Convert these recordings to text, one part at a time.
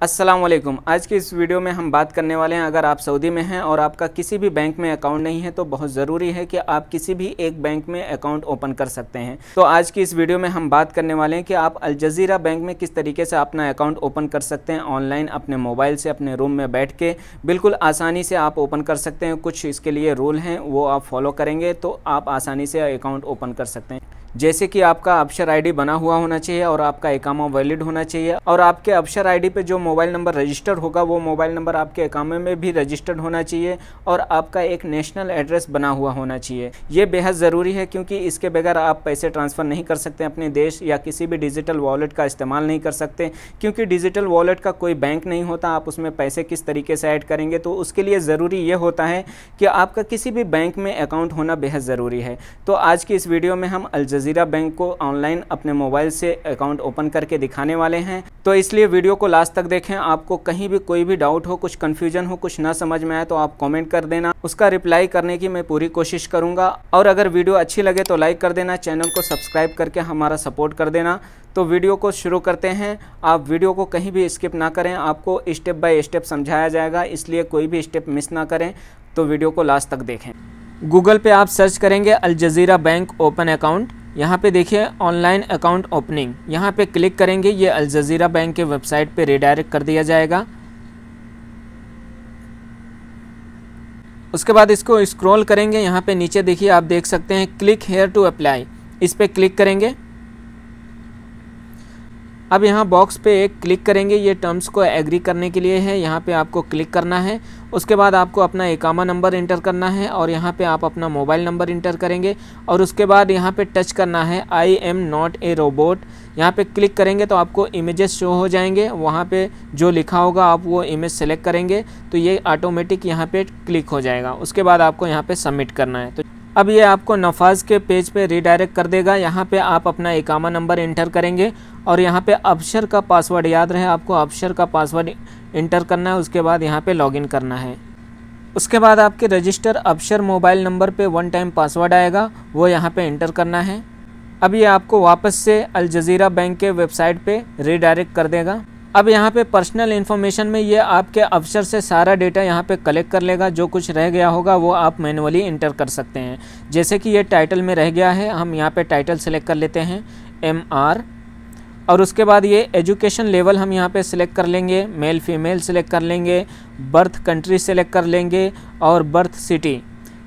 वालेकुम आज की इस वीडियो में हम बात करने वाले हैं, अगर आप सऊदी में हैं और आपका किसी भी बैंक में अकाउंट नहीं है तो बहुत ज़रूरी है कि आप किसी भी एक बैंक में अकाउंट ओपन कर सकते हैं। तो आज की इस वीडियो में हम बात करने वाले हैं कि आप अलजजीरा बैंक में किस तरीके से अपना अकाउंट ओपन कर सकते हैं, ऑनलाइन अपने मोबाइल से, अपने रूम में बैठ के। बिल्कुल आसानी से आप ओपन कर सकते हैं, कुछ इसके लिए रूल हैं, वो आप फॉलो करेंगे तो आप आसानी से अकाउंट ओपन कर सकते हैं। जैसे कि आपका अक्षर आईडी बना हुआ होना चाहिए और आपका एकामा वैलिड होना चाहिए और आपके अक्षर आईडी पे जो मोबाइल नंबर रजिस्टर होगा, वो मोबाइल नंबर आपके एकामे में भी रजिस्टर्ड होना चाहिए और आपका एक नेशनल एड्रेस बना हुआ होना चाहिए। ये बेहद ज़रूरी है क्योंकि इसके बगैर आप पैसे ट्रांसफ़र नहीं कर सकते अपने देश या किसी भी डिजिटल वॉलेट का इस्तेमाल नहीं कर सकते। क्योंकि डिजिटल वॉलेट का कोई बैंक नहीं होता, आप उसमें पैसे किस तरीके से ऐड करेंगे तो उसके लिए ज़रूरी ये होता है कि आपका किसी भी बैंक में अकाउंट होना बेहद ज़रूरी है। तो आज की इस वीडियो में हम अलजजीरा बैंक को ऑनलाइन अपने मोबाइल से अकाउंट ओपन करके दिखाने वाले हैं। तो इसलिए वीडियो को लास्ट तक देखें। आपको कहीं भी कोई भी डाउट हो, कुछ कन्फ्यूज़न हो, कुछ ना समझ में आए तो आप कॉमेंट कर देना। उसका रिप्लाई करने की मैं पूरी कोशिश करूँगा। और अगर वीडियो अच्छी लगे तो लाइक कर देना चैनल को सब्सक्राइब करके हमारा सपोर्ट कर देना। तो वीडियो को शुरू करते हैं। आप वीडियो को कहीं भी स्किप ना करें, आपको स्टेप बाय स्टेप समझाया जाएगा, इसलिए कोई भी स्टेप मिस ना करें। तो वीडियो को लास्ट तक देखें। गूगल पे आप सर्च करेंगे अलजजीरा बैंक ओपन अकाउंट यहाँ पे देखिए ऑनलाइन अकाउंट ओपनिंग यहाँ पे क्लिक करेंगे, ये अलजीरा बैंक के वेबसाइट पे रिडायरेक्ट कर दिया जाएगा। उसके बाद इसको स्क्रॉल करेंगे, यहाँ पे नीचे देखिए आप देख सकते हैं क्लिक हेयर टू अप्लाई इस पर क्लिक करेंगे। अब यहाँ बॉक्स पे एक क्लिक करेंगे, ये टर्म्स को एग्री करने के लिए है, यहाँ पे आपको क्लिक करना है, उसके बाद आपको अपना एकामा नंबर इंटर करना है, और यहाँ पे आप अपना मोबाइल नंबर इंटर करेंगे, और उसके बाद यहाँ पे टच करना है I am not a robot यहाँ पे क्लिक करेंगे तो आपको इमेजेस शो हो जाएँगे, वहाँ पे जो लिखा होगा आप वो इमेज सेलेक्ट करेंगे तो ये ऑटोमेटिक यहाँ पे क्लिक हो जाएगा, उसके बाद आपको यहाँ पे सबमिट करना है तो अब ये आपको नफाज के पेज पे रिडायरेक्ट कर देगा। यहाँ पे आप अपना इकामा नंबर इंटर करेंगे और यहाँ पे अक्षर का पासवर्ड याद रहे, आपको अक्षर का पासवर्ड इंटर करना है, उसके बाद यहाँ पे लॉगिन करना है। उसके बाद आपके रजिस्टर अक्षर मोबाइल नंबर पे वन टाइम पासवर्ड आएगा, वो यहाँ पे इंटर करना है। अब ये आपको वापस से अलजजीरा बैंक के वेबसाइट पे रिडायरेक्ट कर देगा। अब यहाँ पे पर्सनल इन्फॉर्मेशन में ये आपके अफसर से सारा डेटा यहाँ पे कलेक्ट कर लेगा। जो कुछ रह गया होगा, वो आप मैनुअली इंटर कर सकते हैं। जैसे कि ये टाइटल में रह गया है, हम यहाँ पे टाइटल सेलेक्ट कर लेते हैं एम आर और उसके बाद ये एजुकेशन लेवल हम यहाँ पे सिलेक्ट कर लेंगे मेल फीमेल सिलेक्ट कर लेंगे बर्थ कंट्री सेलेक्ट कर लेंगे और बर्थ सिटी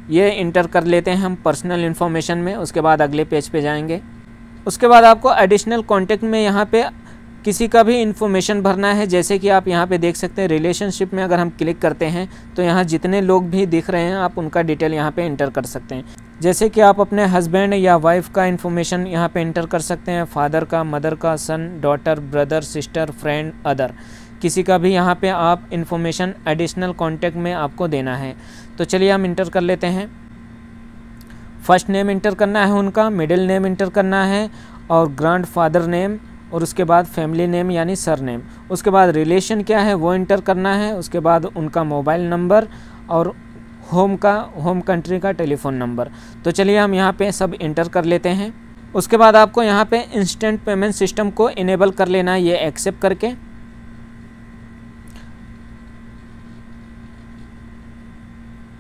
ये इंटर कर लेते हैं हम पर्सनल इन्फॉर्मेशन में। उसके बाद अगले पेज पे जाएँगे। उसके बाद आपको एडिशनल कॉन्टेक्ट में यहाँ पे किसी का भी इन्फॉर्मेशन भरना है, जैसे कि आप यहाँ पे देख सकते हैं रिलेशनशिप में अगर हम क्लिक करते हैं तो यहाँ जितने लोग भी दिख रहे हैं, आप उनका डिटेल यहाँ पे इंटर कर सकते हैं। जैसे कि आप अपने हस्बैंड या वाइफ का इन्फॉर्मेशन यहाँ पे इंटर कर सकते हैं फादर का मदर का son daughter brother sister friend other किसी का भी यहाँ पे आप इन्फॉर्मेशन एडिशनल कॉन्टेक्ट में आपको देना है। तो चलिए हम इंटर कर लेते हैं। फ़र्स्ट नेम इंटर करना है उनका मिडिल नेम इंटर करना है, और ग्रैंड फादर नेम और उसके बाद फैमिली नेम यानी सर नेम उसके बाद रिलेशन क्या है? वो इंटर करना है. उसके बाद उनका मोबाइल नंबर और होम का होम कंट्री का टेलीफोन नंबर तो चलिए हम यहाँ पे सब इंटर कर लेते हैं. उसके बाद आपको यहाँ पे इंस्टेंट पेमेंट सिस्टम को इनेबल कर लेना है, ये एक्सेप्ट करके.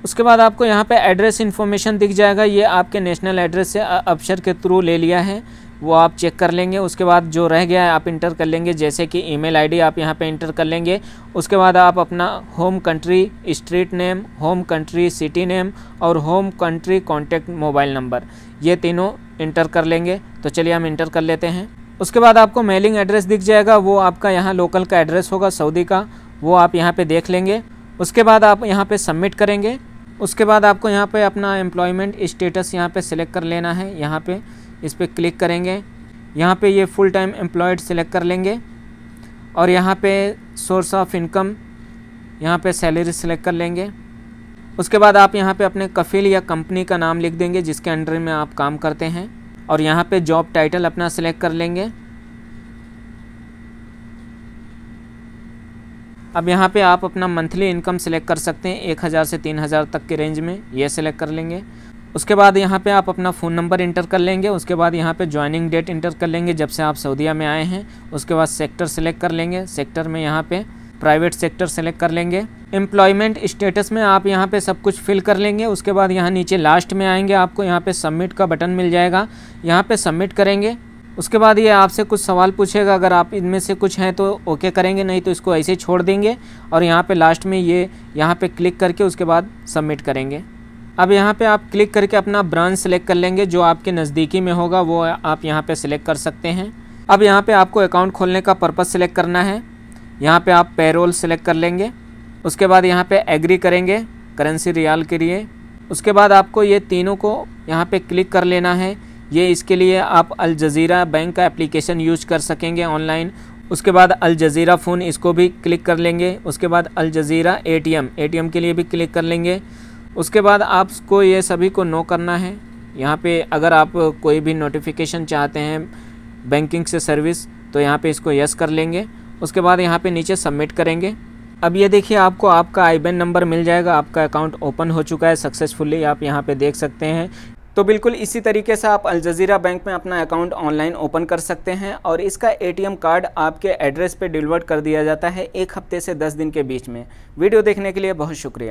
उसके बाद आपको यहाँ पे एड्रेस इन्फॉर्मेशन दिख जाएगा. ये आपके नेशनल एड्रेस से अक्षर के थ्रू ले लिया है. वो आप चेक कर लेंगे, उसके बाद जो रह गया है आप इंटर कर लेंगे, जैसे कि ईमेल आईडी आप यहाँ पे इंटर कर लेंगे। उसके बाद आप अपना home country street name home country city name और home country contact mobile number ये तीनों इंटर कर लेंगे। तो चलिए हम इंटर कर लेते हैं। उसके बाद आपको मेलिंग एड्रेस दिख जाएगा, वो आपका यहाँ लोकल का एड्रेस होगा सऊदी का, वो आप यहाँ पर देख लेंगे। उसके बाद आप यहाँ पर सबमिट करेंगे। उसके बाद आपको यहाँ पे अपना एम्प्लॉयमेंट स्टेटस यहाँ पे सिलेक्ट कर लेना है, यहाँ पे। इस पर क्लिक करेंगे। यहाँ पे ये फुल टाइम एम्प्लॉयड सेलेक्ट कर लेंगे। और यहाँ पे सोर्स ऑफ़ इनकम यहाँ पे सैलरी सेलेक्ट कर लेंगे। उसके बाद आप यहाँ पे अपने कफिल या कंपनी का नाम लिख देंगे, जिसके अंडर में आप काम करते हैं। और यहाँ पे जॉब टाइटल अपना सिलेक्ट कर लेंगे। अब यहाँ पे आप अपना मंथली इनकम सेलेक्ट कर सकते हैं, एक हज़ार से तीन हज़ार तक के रेंज में। ये सिलेक्ट कर लेंगे। उसके बाद यहाँ पे आप अपना फ़ोन नंबर इंटर कर लेंगे, उसके बाद यहाँ पे ज्वाइनिंग डेट इंटर कर लेंगे जब से आप सऊदीया में आए हैं, उसके बाद सेक्टर सेलेक्ट कर लेंगे सेक्टर में यहाँ पे प्राइवेट सेक्टर सेलेक्ट कर लेंगे। एम्प्लॉयमेंट स्टेटस में आप यहाँ पे सब कुछ फिल कर लेंगे, उसके बाद यहाँ नीचे लास्ट में आएँगे, आपको यहाँ पे सबमिट का बटन मिल जाएगा, यहाँ पे सबमिट करेंगे। उसके बाद ये आपसे कुछ सवाल पूछेगा, अगर आप इनमें से कुछ हैं तो ओके करेंगे, नहीं तो इसको ऐसे ही छोड़ देंगे और यहाँ पे लास्ट में ये, यहाँ पे क्लिक करके उसके बाद सबमिट करेंगे। अब यहाँ पे आप क्लिक करके अपना ब्रांच सेलेक्ट कर लेंगे, जो आपके नज़दीकी में होगा, वो आप यहाँ पे सिलेक्ट कर सकते हैं। अब यहाँ पे आपको अकाउंट खोलने का पर्पज़ सेलेक्ट करना है। यहाँ पे आप पेरोल सेलेक्ट कर लेंगे। उसके बाद यहाँ पे एग्री करेंगे करेंसी रियाल के लिए। उसके बाद आपको ये तीनों को यहाँ पे क्लिक कर लेना है। ये इसके लिए आप अल जज़ीरा बैंक का एप्लीकेशन यूज़ कर सकेंगे ऑनलाइन उसके बाद अल जज़ीरा फ़ोन इसको भी क्लिक कर लेंगे। उसके बाद अल जज़ीरा एटीएम एटीएम के लिए भी क्लिक कर लेंगे। उसके बाद आपको ये सभी को नो करना है। यहाँ पे अगर आप कोई भी नोटिफिकेशन चाहते हैं बैंकिंग से सर्विस तो यहाँ पे इसको यस कर लेंगे। उसके बाद यहाँ पे नीचे सबमिट करेंगे। अब ये देखिए, आपको आपका आई नंबर मिल जाएगा। आपका अकाउंट ओपन हो चुका है सक्सेसफुली आप यहाँ पे देख सकते हैं। तो बिल्कुल इसी तरीके से आप अलजजीरा बैंक में अपना अकाउंट ऑनलाइन ओपन कर सकते हैं और इसका एटीएम कार्ड आपके एड्रेस पे डिलीवर कर दिया जाता है एक हफ़्ते से दस दिन के बीच में। वीडियो देखने के लिए बहुत शुक्रिया।